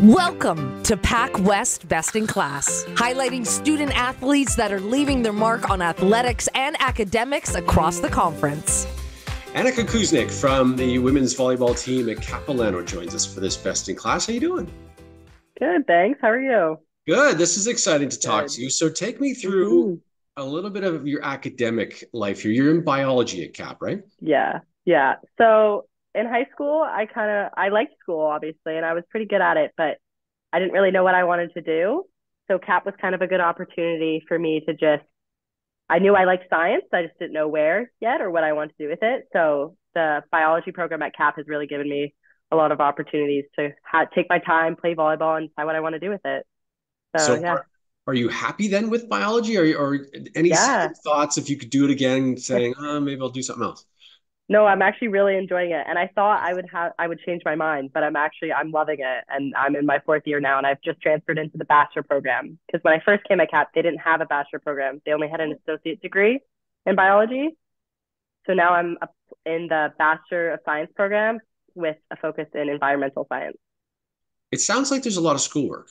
Welcome to Pac West Best in Class, highlighting student athletes that are leaving their mark on athletics and academics across the conference. Annika Kuznik from the women's volleyball team at Capilano joins us for this Best in Class. How are you doing? Good, thanks. How are you? Good. This is exciting to talk Good. to you. So take me through mm-hmm. a little bit of your academic life here. You're in biology at Cap, right? Yeah. Yeah. So in high school, I kind of I liked school obviously, and I was pretty good at it, but I didn't really know what I wanted to do. So CAP was kind of a good opportunity for me to just I knew I liked science, I just didn't know where yet or what I wanted to do with it. So the biology program at CAP has really given me a lot of opportunities to ha- take my time, play volleyball, and decide what I want to do with it. So, so yeah. Are, are, you happy then with biology, or, or any yeah. thoughts if you could do it again, saying, oh, maybe I'll do something else? No, I'm actually really enjoying it. And I thought I would have I would change my mind, but I'm actually I'm loving it. And I'm in my fourth year now and I've just transferred into the bachelor program. Because when I first came at CAP, they didn't have a bachelor program. They only had an associate degree in biology. So now I'm in the Bachelor of Science program with a focus in environmental science. It sounds like there's a lot of schoolwork.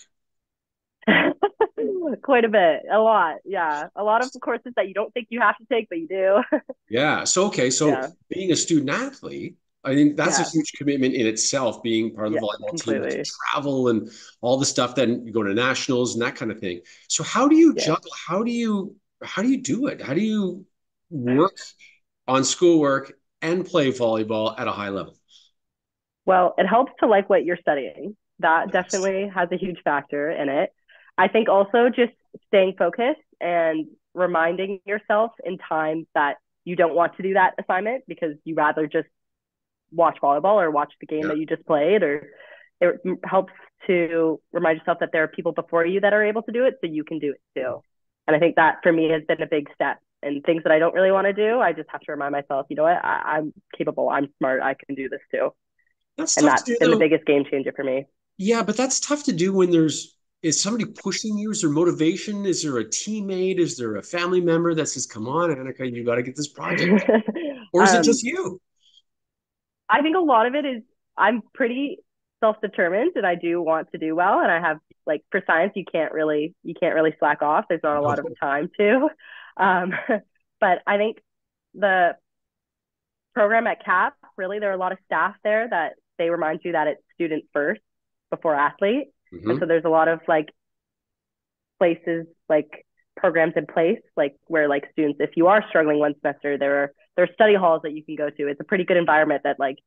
quite a bit, a lot. Yeah, a lot of courses that you don't think you have to take, but you do. yeah. So okay. So yeah. being a student athlete, I mean, that's yeah. a huge commitment in itself. Being part of the yeah, volleyball completely. team, travel and all the stuff. Then you go to nationals and that kind of thing. So how do you juggle? How do you how do you do it? How do you uh. work on schoolwork and play volleyball at a high level? Well, it helps to like what you're studying. That yes. definitely has a huge factor in it. I think also just staying focused and reminding yourself in times that you don't want to do that assignment because you rather just watch volleyball or watch the game yeah. that you just played or it helps to remind yourself that there are people before you that are able to do it so you can do it too. And i think that for me has been a big step. And things that i don't really want to do i just have to remind myself you know what? I, am capable. I'm smart. I can do this too. That's and that's been the biggest game changer for me. Yeah but that's tough to do when there's is somebody pushing you? Is there motivation? Is there a teammate? Is there a family member that says, "Come on, Annika, you got to get this project," or is um, it just you? I think a lot of it is I'm pretty self-determined, and I do want to do well. And I have like for science, you can't really you can't really slack off. There's not a lot of time to. Um, but I think the program at CAP really there are a lot of staff there that they remind you that it's student first before athlete Mm-hmm. And so there's a lot of like places like programs in place like where like students if you are struggling one semester there are there are study halls that you can go to. It's a pretty good environment that like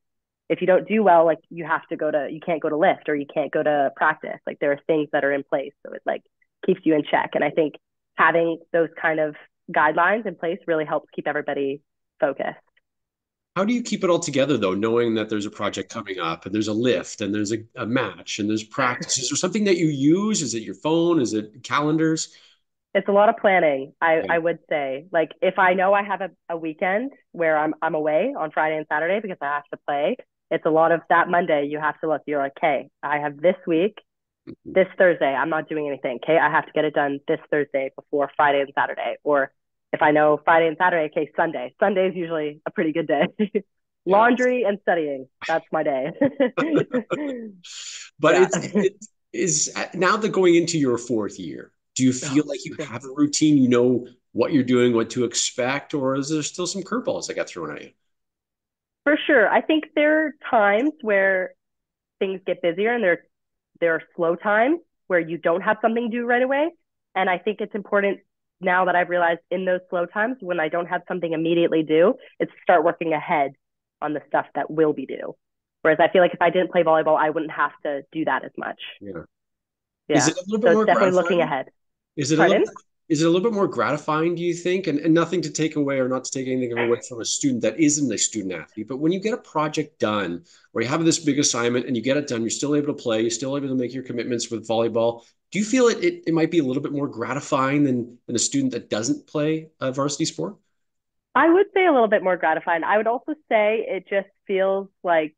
if you don't do well like you have to go to you can't go to lift or you can't go to practice. Like there are things that are in place so it like keeps you in check. And i think having those kind of guidelines in place really helps keep everybody focused how do you keep it all together though, knowing that there's a project coming up and there's a lift and there's a, a match and there's practices there something that you use? Is it your phone? Is it calendars? It's a lot of planning, I, I would say. Like if I know I have a, a weekend where I'm I'm away on Friday and Saturday because I have to play, it's a lot of that Monday you have to look, you're like, okay, I have this week, mm-hmm. this Thursday, I'm not doing anything. Okay, I have to get it done this Thursday before Friday and Saturday. Or if I know Friday and Saturday, okay, Sunday. Sunday is usually a pretty good day. Laundry and studying. That's my day. but yeah. it's, it is now that going into your fourth year, do you feel oh, like you have a routine? You know what you're doing, what to expect, or is there still some curveballs that got thrown at you? For sure. I think there are times where things get busier and there, there are slow times where you don't have something due right away. And I think it's important now that I've realized in those slow times when I don't have something immediately due, it's start working ahead on the stuff that will be due. Whereas I feel like if I didn't play volleyball, I wouldn't have to do that as much. Yeah. Yeah. Is it a little bit so more definitely looking ahead. Is it a little, is it a little bit more gratifying, do you think? And, and nothing to take away or not to take anything away from a student that isn't a student athlete, but when you get a project done where you have this big assignment and you get it done, you're still able to play, you're still able to make your commitments with volleyball, do you feel it, it, it might be a little bit more gratifying than, than a student that doesn't play a varsity sport? I would say a little bit more gratifying. I would also say it just feels like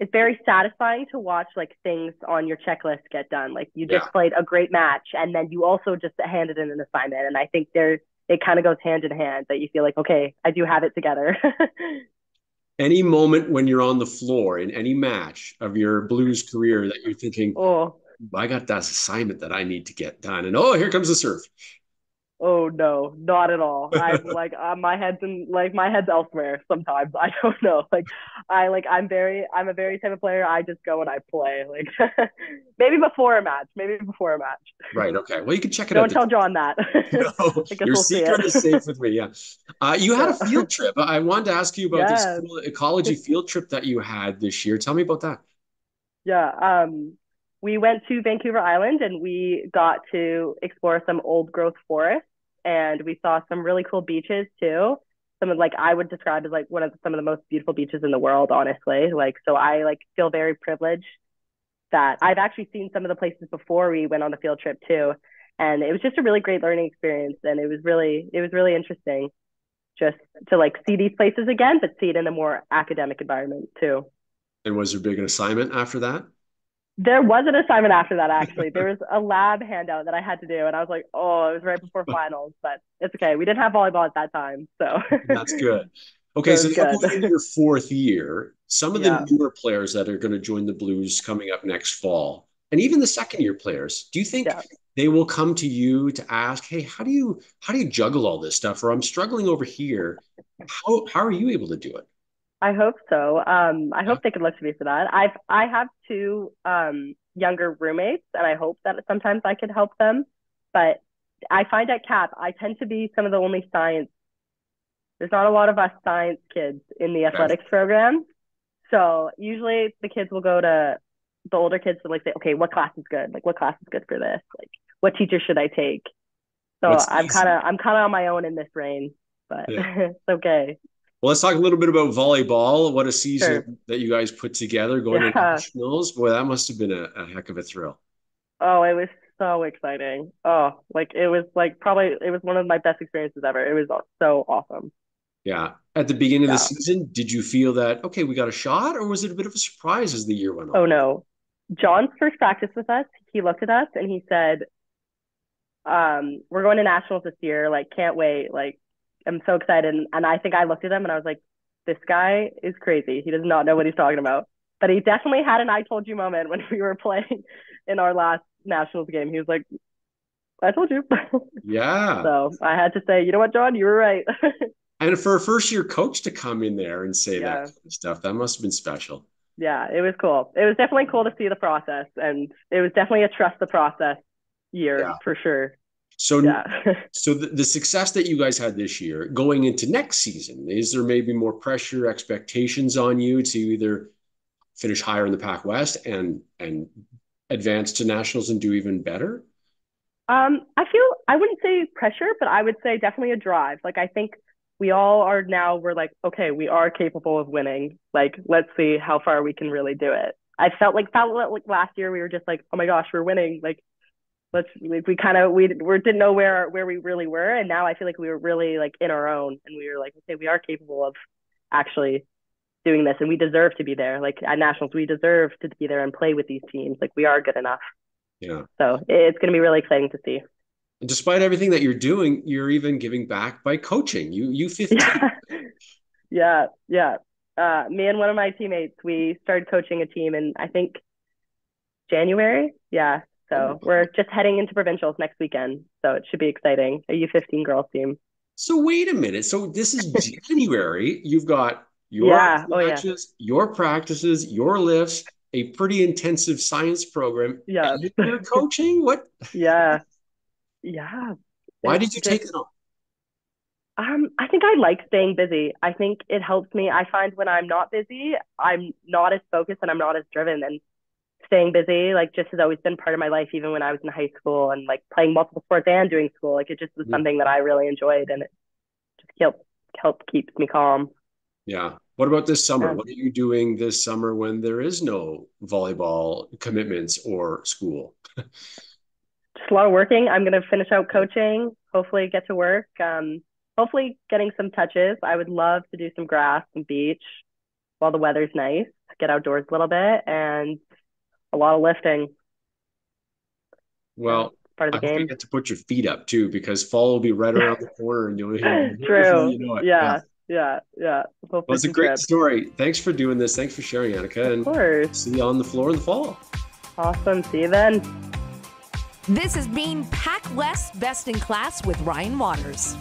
it's very satisfying to watch like things on your checklist get done. Like you just yeah. played a great match and then you also just handed in an assignment. And I think there's it kind of goes hand in hand that you feel like, okay, I do have it together. any moment when you're on the floor in any match of your blues career that you're thinking, oh, I got that assignment that I need to get done. And oh, here comes the surf. Oh no, not at all. I'm like uh, my head's in like my head's elsewhere sometimes. I don't know. Like I like I'm very I'm a very type of player. I just go and I play. Like maybe before a match. Maybe before a match. Right. Okay. Well, you can check it don't out. Don't tell John that. no, your we'll secret is safe with me. Yeah. Uh, you had a field trip. I wanted to ask you about yes. this cool ecology field trip that you had this year. Tell me about that. Yeah. Um we went to Vancouver Island and we got to explore some old growth forests and we saw some really cool beaches too. Some of like I would describe as like one of some of the most beautiful beaches in the world, honestly. Like so I like feel very privileged that I've actually seen some of the places before we went on the field trip too. And it was just a really great learning experience and it was really it was really interesting just to like see these places again, but see it in a more academic environment too. And was there big an assignment after that? There was an assignment after that, actually. there was a lab handout that I had to do, and I was like, oh, it was right before finals, but it's okay. We didn't have volleyball at that time. So that's good. Okay, so, now going into your fourth year, some of the newer players that are going to join the Blues coming up next fall, and even the second year players, do you think yeah. they will come to you to ask, hey, how do you how do you juggle all this stuff? Or I'm struggling over here. How how are you able to do it? I hope so. Um, I hope they could look to me for that. I've I have two um, younger roommates, and I hope that sometimes I could help them. But I find at CAP, I tend to be some of the only science. There's not a lot of us science kids in the athletics right. program, so usually the kids will go to the older kids to like say, okay, what class is good? Like, what class is good for this? Like, what teacher should I take? So What's I'm kind of I'm kind of on my own in this reign, but yeah. it's okay. Well, let's talk a little bit about volleyball. What a season sure. that you guys put together going yeah. to nationals. Boy, that must have been a, a heck of a thrill. Oh, it was so exciting. Oh, like it was like probably it was one of my best experiences ever. It was so awesome. Yeah. At the beginning yeah. of the season, did you feel that okay, we got a shot, or was it a bit of a surprise as the year went on? Oh no. John's first practice with us, he looked at us and he said, um, we're going to nationals this year, like can't wait. Like am so excited. And I think I looked at him and I was like, this guy is crazy. He does not know what he's talking about. But he definitely had an I told you moment when we were playing in our last nationals game. He was like, I told you. Yeah. so I had to say, you know what, John, you were right. and for a first year coach to come in there and say yeah. that kind of stuff, that must have been special. Yeah, it was cool. It was definitely cool to see the process. And it was definitely a trust the process year yeah. for sure. So, yeah. so the, the success that you guys had this year going into next season, is there maybe more pressure, expectations on you to either finish higher in the Pac West and and advance to nationals and do even better? Um, I feel I wouldn't say pressure, but I would say definitely a drive. Like I think we all are now. We're like, okay, we are capable of winning. Like, let's see how far we can really do it. I felt like felt like last year we were just like, oh my gosh, we're winning. Like let's we, we kind of we, we didn't know where where we really were and now i feel like we were really like in our own and we were like okay we are capable of actually doing this and we deserve to be there. Like at nationals we deserve to be there and play with these teams. Like we are good enough. Yeah. So it's going to be really exciting to see. And despite everything that you're doing you're even giving back by coaching. You you 15 yeah yeah. Uh, me and one of my teammates we started coaching a team in i think january? Yeah so we're just heading into provincials next weekend. So it should be exciting. A U15 girls team. So wait a minute. So this is January. You've got your yeah. matches, oh, yeah. your practices, your lifts, a pretty intensive science program. Yeah. You're coaching? What? Yeah. Yeah. Why did you take it on? Um, I think I like staying busy. I think it helps me. I find when I'm not busy, I'm not as focused and I'm not as driven. And staying busy like just has always been part of my life even when i was in high school and like playing multiple sports and doing school. Like it just was mm-hmm. something that i really enjoyed and it just helped helped keeps me calm. Yeah. What about this summer? Yeah. what are you doing this summer when there is no volleyball commitments or school? Just a lot of working. I'm going to finish out coaching hopefully get to work um hopefully getting some touches. I would love to do some grass and beach while the weather's nice get outdoors a little bit and a lot of lifting. Well, part of the I game. You get to put your feet up too, because fall will be right around the corner, and you'll hear. True. You know yeah. yeah. yeah, yeah. Well, it's a great trip. story. Thanks for doing this. Thanks for sharing, Annika. And of course. See you on the floor in the fall. Awesome. See you then. This has been PacWest Best in Class with Ryan Watters.